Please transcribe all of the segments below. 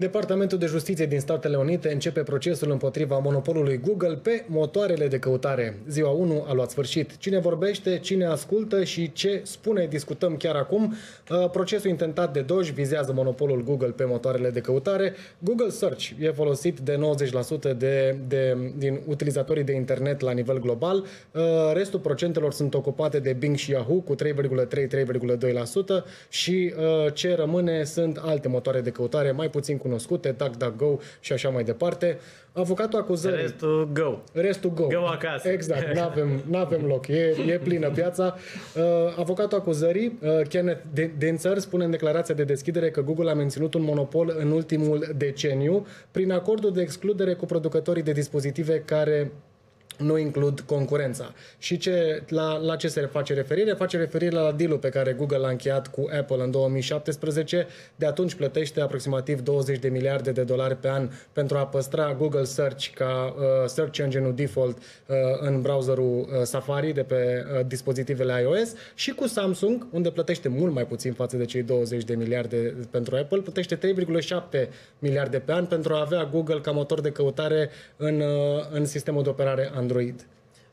Departamentul de Justiție din Statele Unite începe procesul împotriva monopolului Google pe motoarele de căutare. Ziua 1 a luat sfârșit. Cine vorbește, cine ascultă și ce spune, discutăm chiar acum. Uh, procesul intentat de DOJ vizează monopolul Google pe motoarele de căutare. Google Search e folosit de 90% de, de, din utilizatorii de internet la nivel global. Uh, restul procentelor sunt ocupate de Bing și Yahoo cu 3,3-3,2% și uh, ce rămâne sunt alte motoare de căutare mai puțin cu cunoscute, DuckDuckGo și așa mai departe. Avocatul acuzării... Restul go. Restul go. Go acasă. Exact, nu avem n-avem loc, e, e plină piața. Uh, avocatul acuzării, uh, Kenneth Denzer, spune în declarația de deschidere că Google a menținut un monopol în ultimul deceniu prin acordul de excludere cu producătorii de dispozitive care nu includ concurența. Și ce, la, la ce se face referire? Face referire la deal pe care Google l-a încheiat cu Apple în 2017. De atunci plătește aproximativ 20 de miliarde de dolari pe an pentru a păstra Google Search ca uh, search engine-ul default uh, în browserul uh, Safari de pe uh, dispozitivele iOS și cu Samsung, unde plătește mult mai puțin față de cei 20 de miliarde pentru Apple, plătește 3,7 miliarde pe an pentru a avea Google ca motor de căutare în, uh, în sistemul de operare Android. Android.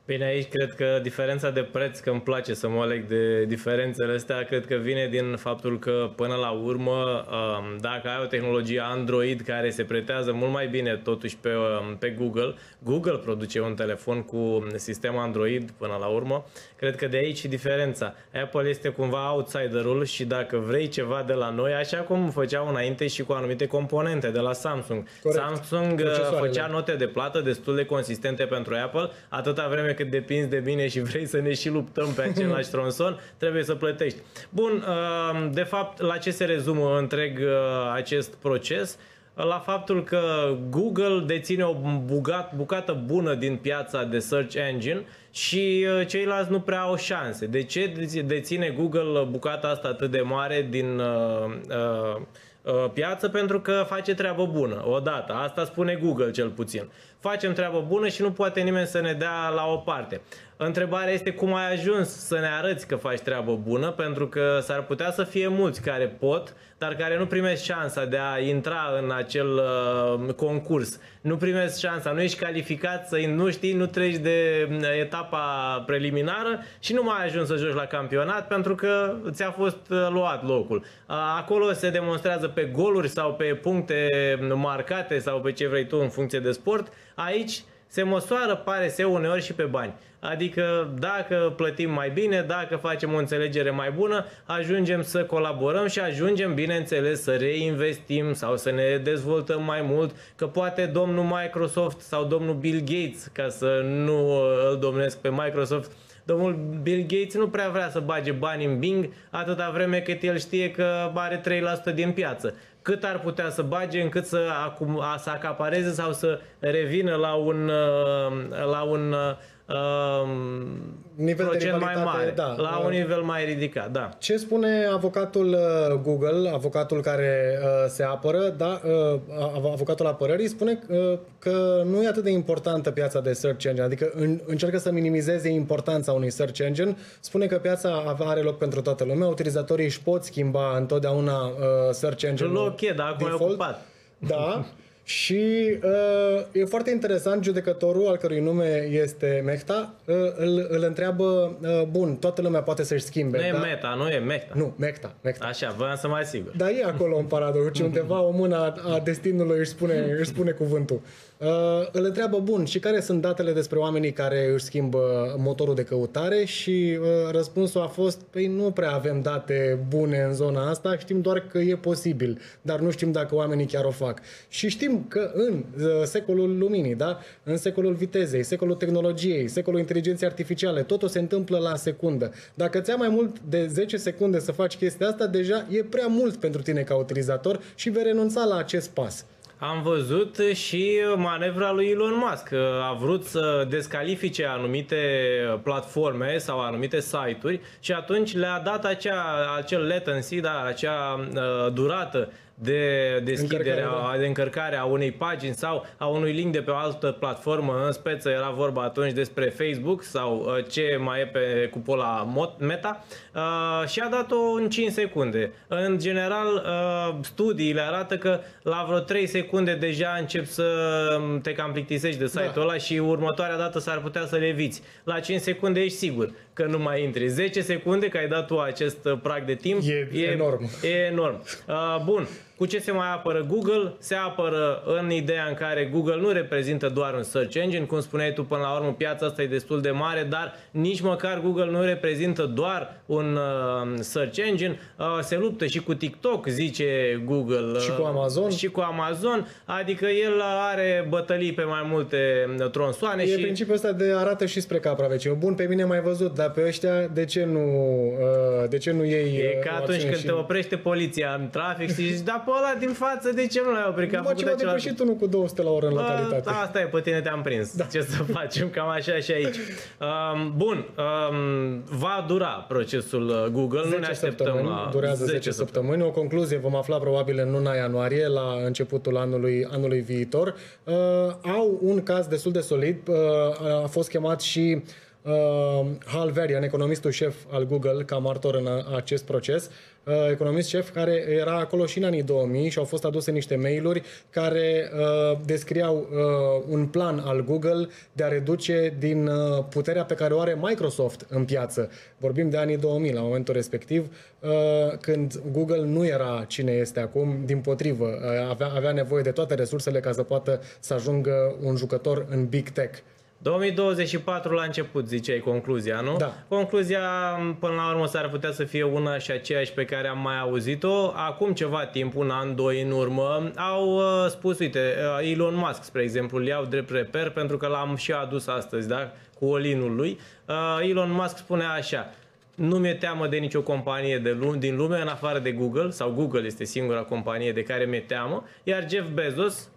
Bine, aici cred că diferența de preț, că îmi place să mă leg de diferențele astea, cred că vine din faptul că până la urmă, um, dacă ai o tehnologie Android care se pretează mult mai bine totuși pe, um, pe Google, Google produce un telefon cu sistem Android până la urmă, cred că de aici și diferența. Apple este cumva outsiderul și dacă vrei ceva de la noi, așa cum făceau înainte și cu anumite componente de la Samsung. Corect. Samsung uh, făcea note de plată destul de consistente pentru Apple, atâta vreme cât depinzi de mine și vrei să ne și luptăm pe același tronson, trebuie să plătești. Bun, uh, de fapt, la ce se rezumă întreg uh, acest proces? la faptul că Google deține o bugat, bucată bună din piața de search engine și uh, ceilalți nu prea au șanse. De ce deține Google bucata asta atât de mare din uh, uh, Uh, piață pentru că face treabă bună. Odată, asta spune Google cel puțin. Facem treabă bună și nu poate nimeni să ne dea la o parte. Întrebarea este cum ai ajuns să ne arăți că faci treabă bună, pentru că s-ar putea să fie mulți care pot, dar care nu primesc șansa de a intra în acel uh, concurs. Nu primesc șansa, nu ești calificat să nu știi, nu treci de uh, etapa preliminară și nu mai ajungi să joci la campionat pentru că ți-a fost uh, luat locul. Uh, acolo se demonstrează pe goluri sau pe puncte marcate sau pe ce vrei tu în funcție de sport. Aici se măsoară, pare să uneori și pe bani. Adică dacă plătim mai bine, dacă facem o înțelegere mai bună, ajungem să colaborăm și ajungem, bineînțeles, să reinvestim sau să ne dezvoltăm mai mult, că poate domnul Microsoft sau domnul Bill Gates, ca să nu uh, îl domnesc pe Microsoft, domnul Bill Gates nu prea vrea să bage bani în Bing atâta vreme cât el știe că are 3% din piață cât ar putea să bage încât să, acum, să acapareze sau să revină la un, uh, la un uh, nivel procent mai mare, da. la un nivel mai ridicat. Da. Ce spune avocatul uh, Google, avocatul care uh, se apără, da, uh, avocatul apărării spune uh, că nu e atât de importantă piața de search engine, adică în, încearcă să minimizeze importanța unui search engine, spune că piața are loc pentru toată lumea, utilizatorii își pot schimba întotdeauna uh, search engine Loc e, dar acum e ocupat. Da, Și uh, e foarte interesant, judecătorul, al cărui nume este Mehta, uh, îl, îl întreabă, uh, bun, toată lumea poate să-și schimbe. Nu da? e Meta, nu e Mehta. Nu, Mehta. Mehta. Așa, voiam să mai asigur. Dar e acolo în paradox, undeva o mână a, a destinului își spune, își spune cuvântul. Uh, îl întreabă, bun, și care sunt datele despre oamenii care își schimbă motorul de căutare și uh, răspunsul a fost, păi nu prea avem date bune în zona asta, știm doar că e posibil, dar nu știm dacă oamenii chiar o fac. Și știm că în uh, secolul luminii, da? în secolul vitezei, secolul tehnologiei, secolul inteligenței artificiale, totul se întâmplă la secundă. Dacă ți-a mai mult de 10 secunde să faci chestia asta, deja e prea mult pentru tine ca utilizator și vei renunța la acest pas. Am văzut și manevra lui Elon Musk. A vrut să descalifice anumite platforme sau anumite site-uri și atunci le-a dat acea, acel latency, da, acea uh, durată de deschidere, Încărcare, a, de încărcare a unei pagini sau a unui link de pe o altă platformă, în speță era vorba atunci despre Facebook sau uh, ce mai e pe cupola Mot- Meta uh, și a dat-o în 5 secunde. În general, uh, studiile arată că la vreo 3 secunde deja încep să te cam plictisești de site-ul Da. ăla și următoarea dată s-ar putea să le eviți. La 5 secunde ești sigur că nu mai intri. 10 secunde că ai dat tu acest uh, prag de timp E enorm. E enorm. Uh, bun. Cu ce se mai apără Google? Se apără în ideea în care Google nu reprezintă doar un search engine, cum spuneai tu până la urmă, piața asta e destul de mare, dar nici măcar Google nu reprezintă doar un uh, search engine, uh, se luptă și cu TikTok, zice Google. Și uh, cu Amazon. Și cu Amazon, adică el are bătălii pe mai multe uh, tronsoane E și principiul ăsta de arată și spre capra vecino. Bun, pe mine mai văzut, dar pe ăștia de ce nu, uh, de ce nu iei E uh, ca o atunci acțiune când și... te oprește poliția în trafic și zici, da, pe ăla din față, de ce nu l-ai oprit? Că a Mă, făcut ce m-a același depășit unul cu 200 la oră în Bă, localitate. Asta e, pe tine te-am prins. Da. Ce să facem, cam așa și aici. Um, bun, um, va dura procesul uh, Google, nu ne 10 așteptăm săptămâni, la durează 10 săptămâni. O concluzie vom afla probabil în luna ianuarie, la începutul anului, anului viitor. Uh, au un caz destul de solid. Uh, a fost chemat și uh, Hal Varian, economistul șef al Google, ca martor în a- acest proces. Uh, economist șef care era acolo și în anii 2000 și au fost aduse niște mail-uri care uh, descriau uh, un plan al Google de a reduce din uh, puterea pe care o are Microsoft în piață. Vorbim de anii 2000 la momentul respectiv, uh, când Google nu era cine este acum, din potrivă, uh, avea, avea nevoie de toate resursele ca să poată să ajungă un jucător în big tech. 2024 la început, ziceai concluzia, nu? Da. Concluzia, până la urmă, s-ar putea să fie una și aceeași pe care am mai auzit-o. Acum ceva timp, un an, doi în urmă, au uh, spus, uite, uh, Elon Musk, spre exemplu, îl iau drept reper pentru că l-am și adus astăzi, da? Cu olinul lui. Uh, Elon Musk spune așa, nu mi-e teamă de nicio companie de lume, din lume în afară de Google, sau Google este singura companie de care mi-e teamă, iar Jeff Bezos, uh,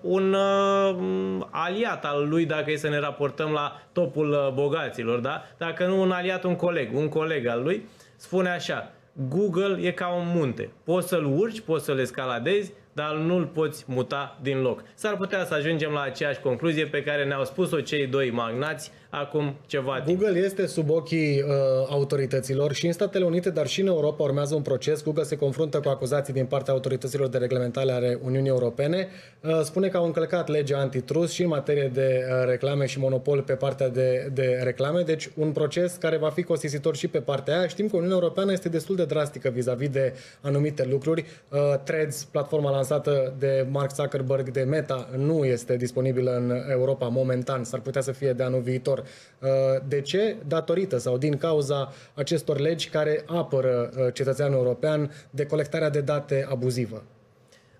un uh, aliat al lui dacă e să ne raportăm la topul uh, bogaților, da? Dacă nu un aliat, un coleg, un coleg al lui, spune așa, Google e ca un munte. Poți să-l urci, poți să-l escaladezi, dar nu-l poți muta din loc. S-ar putea să ajungem la aceeași concluzie pe care ne-au spus-o cei doi magnați acum ceva timp. Google este sub ochii uh, autorităților și în Statele Unite, dar și în Europa urmează un proces. Google se confruntă cu acuzații din partea autorităților de reglementare ale Uniunii Europene. Uh, spune că au încălcat legea antitrust și în materie de uh, reclame și monopol pe partea de, de reclame. Deci un proces care va fi costisitor și pe partea aia. Știm că Uniunea Europeană este destul de drastică vis-a-vis de anumite lucruri. Uh, Threads, platforma lansată de Mark Zuckerberg de Meta, nu este disponibilă în Europa momentan. S-ar putea să fie de anul viitor. Uh, De ce? Datorită sau din cauza acestor legi care apără uh, cetățeanul european de colectarea de date abuzivă.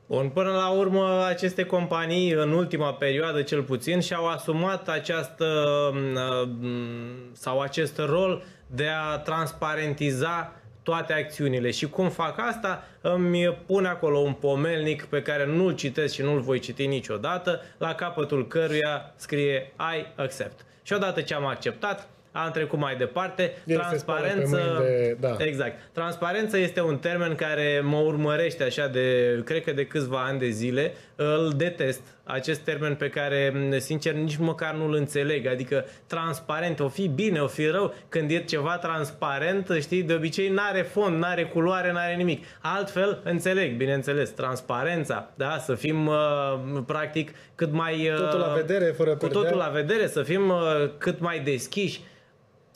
Bun, până la urmă, aceste companii, în ultima perioadă cel puțin, și-au asumat această mm, sau acest rol de a transparentiza toate acțiunile. Și cum fac asta? Îmi pune acolo un pomelnic pe care nu-l citesc și nu-l voi citi niciodată, la capătul căruia scrie I accept. Și odată ce am acceptat, am trecut mai departe. El se spală pe Transparență. mâini de- da. Exact. Transparență este un termen care mă urmărește așa de, cred că de câțiva ani de zile. Îl detest. Acest termen pe care, m, sincer, nici măcar nu-l înțeleg. Adică transparent, o fi bine, o fi rău. Când e ceva transparent, știi, de obicei n-are fond, n-are culoare, n-are nimic. Altfel, înțeleg, bineînțeles, transparența, da, să fim uh, practic cât mai... Uh, Totul la vedere, fără Cu perdea. totul la vedere, să fim uh, cât mai deschiși.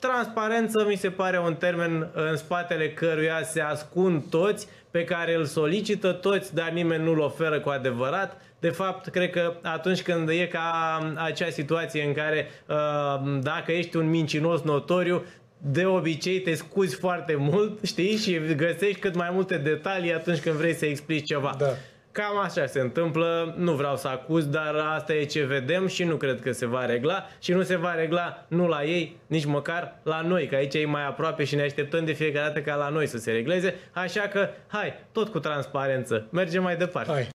Transparență mi se pare un termen în spatele căruia se ascund toți, pe care îl solicită toți, dar nimeni nu-l oferă cu adevărat. De fapt, cred că atunci când e ca acea situație în care uh, dacă ești un mincinos notoriu, de obicei te scuzi foarte mult, știi, și găsești cât mai multe detalii atunci când vrei să explici ceva. Da. Cam așa se întâmplă, nu vreau să acuz, dar asta e ce vedem și nu cred că se va regla și nu se va regla nu la ei, nici măcar la noi, că aici e mai aproape și ne așteptăm de fiecare dată ca la noi să se regleze, așa că hai, tot cu transparență, mergem mai departe. Hai.